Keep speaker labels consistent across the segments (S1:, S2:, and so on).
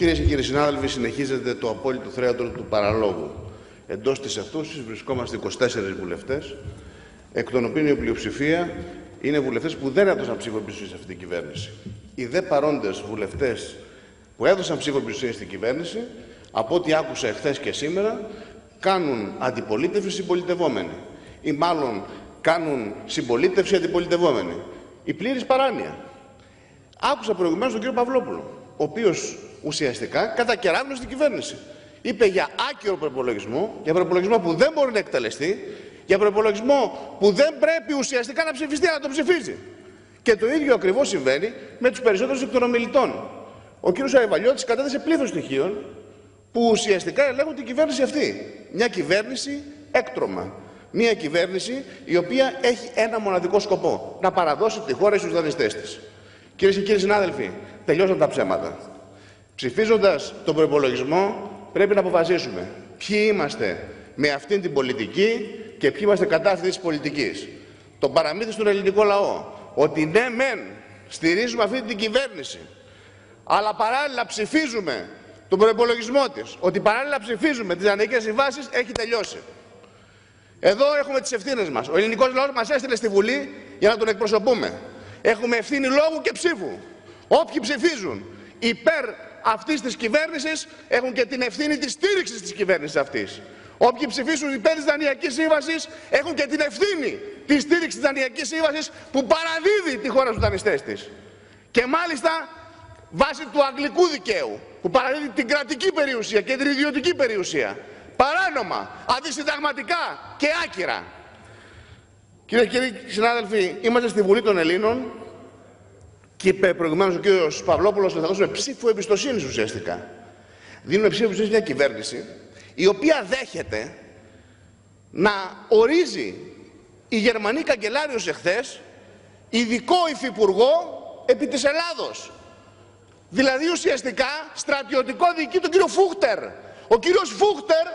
S1: Κυρίες και κύριοι συνάδελφοι, συνεχίζεται το απόλυτο θέατρο του παραλόγου. Εντός της αυτούση βρισκόμαστε 24 βουλευτές, εκ των οποίων η πλειοψηφία είναι βουλευτές που δεν έδωσαν ψήφο εμπιστοσύνη σε αυτή την κυβέρνηση. Οι δε παρόντες βουλευτές που έδωσαν ψήφο εμπιστοσύνη στην κυβέρνηση, από ό,τι άκουσα εχθές και σήμερα, κάνουν αντιπολίτευση συμπολιτευόμενοι. Ή μάλλον κάνουν συμπολίτευση αντιπολιτευόμενοι. Η πλήρης παράνοια. Άκουσα προηγουμένως τον κύριο Παυλόπουλο, ο οποίος ουσιαστικά κατακεράβνωσε την κυβέρνηση. Είπε για άκυρο προπολογισμό, για προπολογισμό που δεν μπορεί να εκτελεστεί, για προπολογισμό που δεν πρέπει ουσιαστικά να ψηφιστεί, αλλά να το ψηφίζει. Και το ίδιο ακριβώς συμβαίνει με τους περισσότερους εκ των ομιλητών. Ο κ. Αϊβαλιώτης κατέθεσε πλήθος στοιχείων που ουσιαστικά ελέγχουν την κυβέρνηση αυτή. Μια κυβέρνηση έκτρωμα. Μια κυβέρνηση η οποία έχει ένα μοναδικό σκοπό. Να παραδώσει τη χώρα στους δανειστές της. Κυρίες και κύριοι συνάδελφοι, τελειώσαν τα ψέματα. Ψηφίζοντας τον προπολογισμό, πρέπει να αποφασίσουμε ποιοι είμαστε με αυτήν την πολιτική και ποιοι είμαστε κατά αυτής της πολιτικής. Το παραμύθι στον ελληνικό λαό ότι ναι, μεν στηρίζουμε αυτή την κυβέρνηση, αλλά παράλληλα ψηφίζουμε τον προπολογισμό της, ότι παράλληλα ψηφίζουμε τις ανεγκαίε συμβάσεις, έχει τελειώσει. Εδώ έχουμε τις ευθύνες μας. Ο ελληνικός λαός μας έστειλε στη Βουλή για να τον εκπροσωπούμε. Έχουμε ευθύνη λόγου και ψήφου. Όποιοι ψηφίζουν υπέρ αυτής της κυβέρνησης έχουν και την ευθύνη της στήριξης της κυβέρνησης αυτής. Όποιοι ψηφίσουν υπέρ της Δανειακής Σύμβασης έχουν και την ευθύνη τη στήριξη της Δανειακής Σύμβασης που παραδίδει τη χώρα στους δανειστές της. Και μάλιστα βάσει του αγγλικού δικαίου που παραδίδει την κρατική περιουσία και την ιδιωτική περιουσία. Παράνομα, αντισυνταγματικά και άκυρα. Κυρίε και κύριοι συνάδελφοι, είμαστε στη Βουλή των Ελλήνων και είπε προηγουμένως ο κύριος Παυλόπουλος ότι θα δώσουμε ψήφο εμπιστοσύνης ουσιαστικά. Δίνουμε ψήφο εμπιστοσύνης μια κυβέρνηση η οποία δέχεται να ορίζει η Γερμανή καγκελάριος εχθές ειδικό υφυπουργό επί της Ελλάδος. Δηλαδή ουσιαστικά στρατιωτικό διοικητή τον κύριο Φούχτερ. Ο κύριος Φούχτερ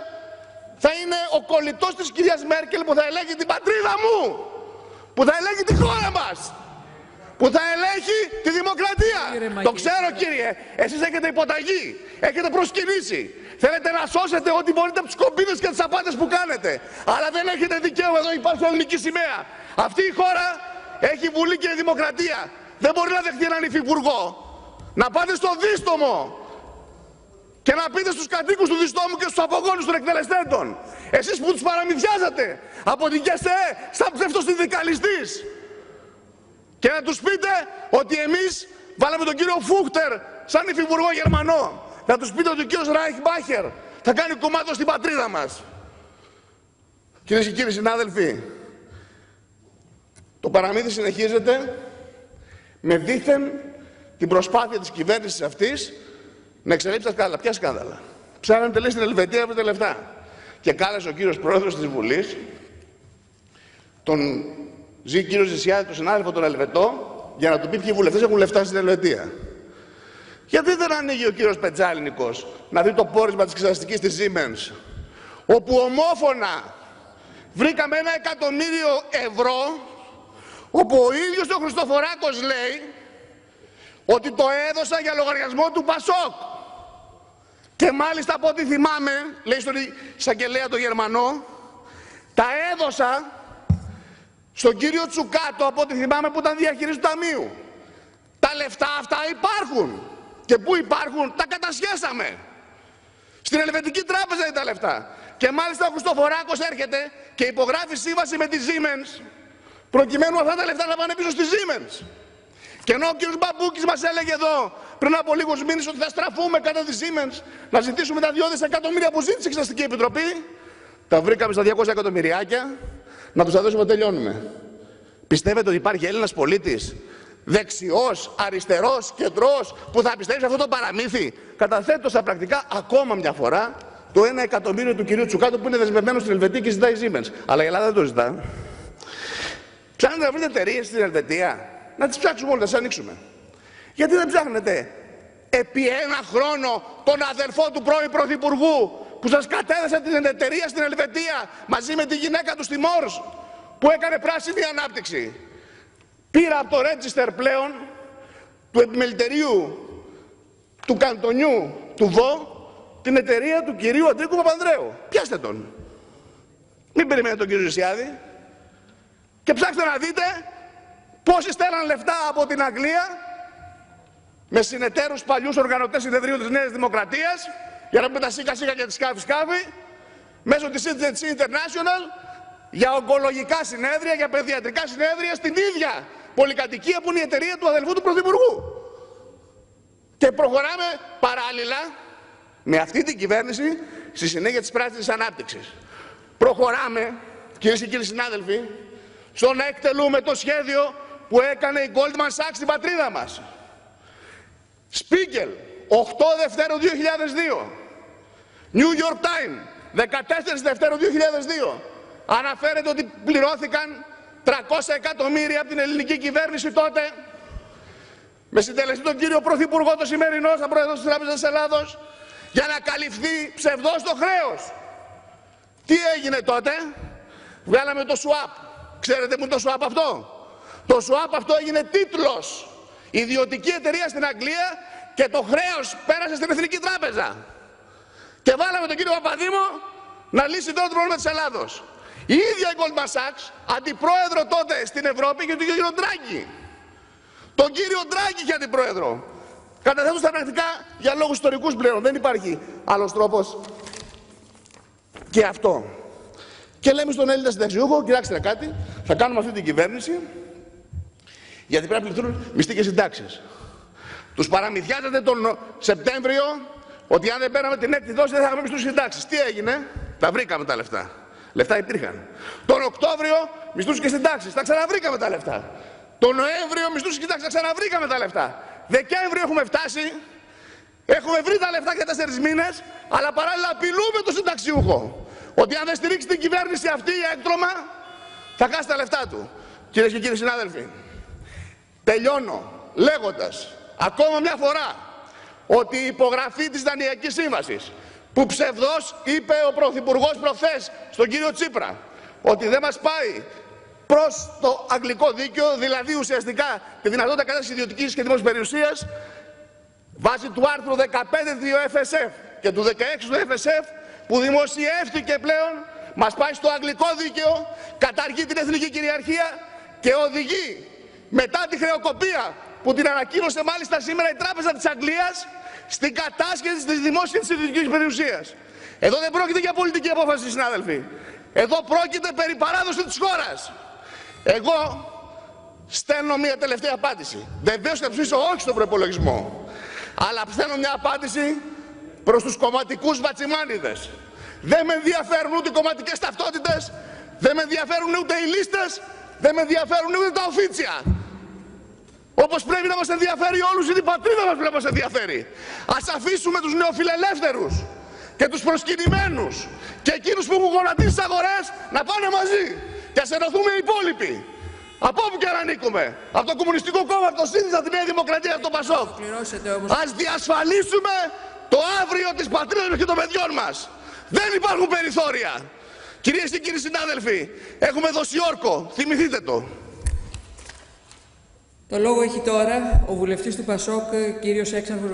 S1: θα είναι ο κολλητός της κυρίας Μέρκελ που θα ελέγχει την πατρίδα μου. Που θα ελέγχει τη χώρα μας. Που θα ελέγχει τη δημοκρατία. Το ξέρω κύριε. Εσείς έχετε υποταγή. Έχετε προσκυνήσει. Θέλετε να σώσετε ό,τι μπορείτε από του κομπίνε και τις απάτες που κάνετε. Αλλά δεν έχετε δικαίωμα εδώ υπάρχει ελληνική σημαία. Αυτή η χώρα έχει βουλή και δημοκρατία. Δεν μπορεί να δεχτεί έναν υφυπουργό. Να πάτε στο δίστομο και να πείτε στους κατοίκους του διστόμου και στους απογόνους των εκτελεστέντων. Εσείς που τους παραμυθιάζατε από την ΚΕΣΕ σαν ψευτοσυνδικαλιστής. Και να τους πείτε ότι εμείς βάλαμε τον κύριο Φούχτερ σαν υφυπουργό Γερμανό. Να τους πείτε ότι ο κύριος Ράιχ θα κάνει κομμάτι στην πατρίδα μας. Κυρίες και κύριοι συνάδελφοι, το παραμύθι συνεχίζεται με δίθεν την προσπάθεια της κυβέρνησης αυτής να εξελίξει τα σκάνδαλα. Ποια σκάνδαλα; Ψάχνανε τελείως στην Ελβετία με τα λεφτά. Και κάλεσε ο κύριος πρόεδρος της Βουλής, τον ζει κύριος Ζησιάδη, τον συνάδελφο τον Ελβετό, για να του πει ποιοι βουλευτές έχουν λεφτά στην Ελβετία. Γιατί δεν ανοίγει ο κύριος Πετζάλινικος να δει το πόρισμα της εξεταστικής της Siemens, όπου ομόφωνα βρήκαμε ένα εκατομμύριο ευρώ, όπου ο ίδιος ο Χριστοφοράκος λέει ότι το έδωσα για λογαριασμό του Πασόκ. Και μάλιστα από ό,τι θυμάμαι, λέει στον εισαγγελέα το Γερμανό, τα έδωσα στον κύριο Τσουκάτο από ό,τι θυμάμαι που ήταν διαχείριση του Ταμείου. Τα λεφτά αυτά υπάρχουν. Και πού υπάρχουν, τα κατασχέσαμε. Στην Ελβετική Τράπεζα είναι τα λεφτά. Και μάλιστα ο Χριστοφοράκος έρχεται και υπογράφει σύμβαση με τη Siemens προκειμένου αυτά τα λεφτά να πάνε πίσω στη Siemens. Και ενώ ο κ. Μπαμπούκης μας έλεγε εδώ πριν από λίγους μήνες ότι θα στραφούμε κατά τη Siemens να ζητήσουμε τα 2 δισεκατομμύρια που ζήτησε η Εξεταστική Επιτροπή, τα βρήκαμε στα 200 εκατομμυριάκια, να τους τα δώσουμε τελειώνουμε. Πιστεύετε ότι υπάρχει Έλληνας πολίτης δεξιός, αριστερός, κεντρός που θα πιστέψει αυτό το παραμύθι; Καταθέτω στα πρακτικά ακόμα μια φορά το 1 εκατομμύριο του κυρίου Τσουκάτου που είναι δεσμευμένος στην Ελβετία και ζητάει Siemens. Αλλά η Ελλάδα δεν το ζητά. Ψάχνετε να βρείτε εταιρείες στην Ελβετία. Να τις ψάξουμε όλες, να τις ανοίξουμε. Γιατί δεν ψάχνετε επί ένα χρόνο τον αδερφό του πρώην Πρωθυπουργού που σας κατέδεσε την εταιρεία στην Ελβετία μαζί με τη γυναίκα τους στη Μόρς που έκανε πράσινη ανάπτυξη. Πήρα από το ρέτζιστερ πλέον του επιμελητηρίου του καντονιού του ΒΟ την εταιρεία του κυρίου Αντρίκου Παπανδρέου. Πιάστε τον. Μην περιμένετε τον κύριο Ζησιάδη. Και ψάξτε να δείτε πόσοι στέλναν λεφτά από την Αγγλία με συνεταίρους παλιούς οργανωτές συνεδρίου της Νέας Δημοκρατίας για να πούμε τα σίκα σίκα και τη σκάφη σκάφη μέσω της Citizen International για ογκολογικά συνέδρια, για παιδιατρικά συνέδρια στην ίδια πολυκατοικία που είναι η εταιρεία του αδελφού του Πρωθυπουργού. Και προχωράμε παράλληλα με αυτή την κυβέρνηση στη συνέχεια της πράσινης ανάπτυξης. Προχωράμε, κυρίες και κύριοι συνάδελφοι, στο να εκτελούμε το σχέδιο που έκανε η Goldman Sachs στην πατρίδα μας. Σπίγκελ, 8 Δευτέρου 2002. New York Times, 14 Δευτέρου 2002. Αναφέρεται ότι πληρώθηκαν 300 εκατομμύρια από την ελληνική κυβέρνηση τότε με συντελεστή τον κύριο Πρωθυπουργό το σημερινό σαν πρόεδρος της Τράπεζας της Ελλάδος για να καλυφθεί ψευδός το χρέος. Τι έγινε τότε, βγάλαμε το swap. Ξέρετε που είναι το swap αυτό; Το swap αυτό έγινε τίτλος. Ιδιωτική εταιρεία στην Αγγλία και το χρέος πέρασε στην Εθνική Τράπεζα. Και βάλαμε τον κύριο Παπαδήμο να λύσει τώρα το πρόβλημα της Ελλάδος. Η ίδια η Goldman Sachs, αντιπρόεδρο τότε στην Ευρώπη και τον κύριο Ντράγκη. Τον κύριο Ντράγκη και αντιπρόεδρο. Καταθέτω στα πρακτικά για λόγους ιστορικούς πλέον. Δεν υπάρχει άλλος τρόπος. Και αυτό. Και λέμε στον Έλληνα συνταξιούχο, κοιτάξτε κάτι, θα κάνουμε αυτή την κυβέρνηση, γιατί πρέπει να πληθούν μισθοί και συντάξεις. Τους παραμυθιάζετε τον Σεπτέμβριο ότι αν δεν παίρναμε την έκτη δόση δεν θα είχαμε μισθούς συντάξεις. Τι έγινε, τα βρήκαμε τα λεφτά. Λεφτά υπήρχαν. Τον Οκτώβριο μισθούς και συντάξεις. Τα ξαναβρήκαμε τα λεφτά. Τον Νοέμβριο μισθούς και συντάξεις. Τα ξαναβρήκαμε τα λεφτά. Δεκέμβριο έχουμε φτάσει. Έχουμε βρει τα λεφτά για τέσσερις μήνες. Αλλά παράλληλα απειλούμε τον συνταξιούχο. Ότι αν δεν στηρίξει την κυβέρνηση αυτή η έκτρωμα, θα χάσει τα λεφτά του. Κυρίες και κύριοι συνάδελφοι, τελειώνω λέγοντας ακόμα μια φορά ότι η υπογραφή της Δανειακής Σύμβασης που ψευδός είπε ο Πρωθυπουργός προχθές στον κύριο Τσίπρα ότι δεν μας πάει προς το αγγλικό δίκαιο, δηλαδή ουσιαστικά τη δυνατότητα κατάστασης ιδιωτικής και δημόσιας περιουσίας βάσει του άρθρου 15 του FSF και του 16 του FSF που δημοσιεύτηκε πλέον μας πάει στο αγγλικό δίκαιο, καταργεί την εθνική κυριαρχία και οδηγεί μετά τη χρεοκοπία που την ανακοίνωσε μάλιστα σήμερα η Τράπεζα της Αγγλίας στην κατάσχεση της δημόσιας της ιδιωτικής περιουσίας. Εδώ δεν πρόκειται για πολιτική απόφαση, συνάδελφοι. Εδώ πρόκειται περί παράδοση της χώρας. Εγώ στέλνω μια τελευταία απάντηση. Βεβαίως θα ψήσω όχι στον προπολογισμό. Αλλά στέλνω μια απάντηση προς τους κομματικούς βατσιμάνιδες. Δεν με ενδιαφέρουν ούτε οι κομματικές ταυτότητες, δεν με ενδιαφέρουν ούτε οι λίστες, δεν με ενδιαφέρουν ούτε τα οφίτσια. Όπως πρέπει να μας ενδιαφέρει όλους, είναι η πατρίδα μας πρέπει να μας ενδιαφέρει. Ας αφήσουμε τους νεοφιλελεύθερους και τους προσκυνημένους και εκείνους που έχουν γονατίσει τις αγορές να πάνε μαζί και ας ενωθούμε οι υπόλοιποι. Από όπου και αν ανήκουμε. Από το Κομμουνιστικό Κόμμα, από το ΣΥΡΙΖΑ, τη Νέα Δημοκρατία, από το ΠΑΣΟΚ. Ας διασφαλίσουμε το αύριο της πατρίδας και των παιδιών μας. Δεν υπάρχουν περιθώρια. Κυρίες και κύριοι συνάδελφοι, έχουμε δώσει όρκο. Θυμηθείτε το.
S2: Το λόγο έχει τώρα ο βουλευτής του ΠΑΣΟΚ, κύριος Έξαρχος